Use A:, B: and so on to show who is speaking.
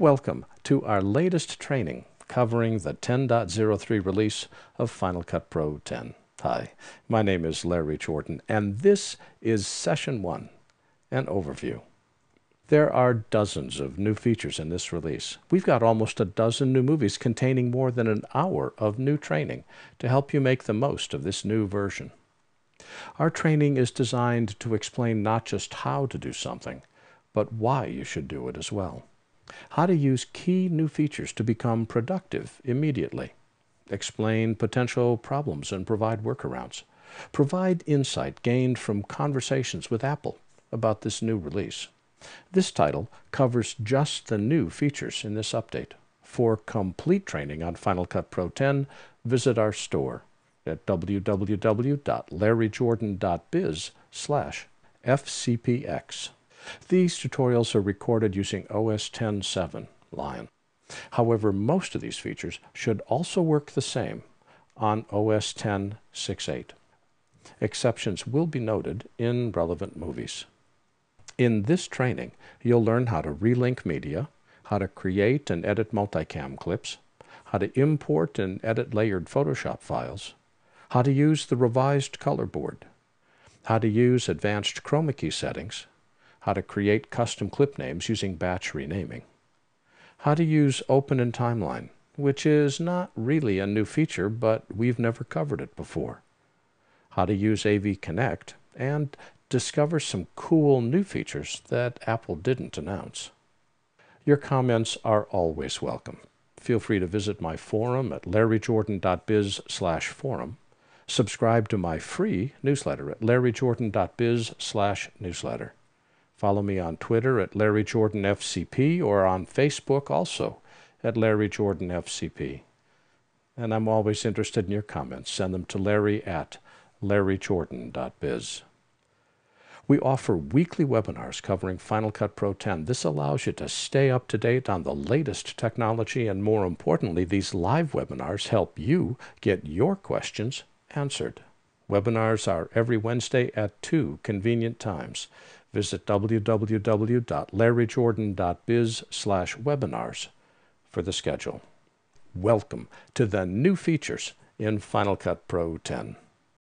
A: Welcome to our latest training covering the 10.03 release of Final Cut Pro 10. Hi, my name is Larry Jordan, and this is Session 1, an overview. There are dozens of new features in this release. We've got almost a dozen new movies containing more than an hour of new training to help you make the most of this new version. Our training is designed to explain not just how to do something, but why you should do it as well how to use key new features to become productive immediately, explain potential problems and provide workarounds, provide insight gained from conversations with Apple about this new release. This title covers just the new features in this update. For complete training on Final Cut Pro 10, visit our store at www.larryjordan.biz slash FCPX. These tutorials are recorded using OS 10.7 Lion. However, most of these features should also work the same on OS 10.6.8. Exceptions will be noted in relevant movies. In this training, you'll learn how to relink media, how to create and edit multicam clips, how to import and edit layered Photoshop files, how to use the revised color board, how to use advanced chroma key settings, how to create custom clip names using batch renaming, how to use Open in Timeline, which is not really a new feature, but we've never covered it before, how to use AV Connect, and discover some cool new features that Apple didn't announce. Your comments are always welcome. Feel free to visit my forum at larryjordan.biz slash forum. Subscribe to my free newsletter at larryjordan.biz slash newsletter. Follow me on Twitter at Larry Jordan FCP or on Facebook also at Larry Jordan FCP. And I'm always interested in your comments. Send them to larry at larryjordan.biz. We offer weekly webinars covering Final Cut Pro 10. This allows you to stay up to date on the latest technology, and more importantly, these live webinars help you get your questions answered. Webinars are every Wednesday at two convenient times. Visit www.larryjordan.biz slash webinars for the schedule. Welcome to the new features in Final Cut Pro 10.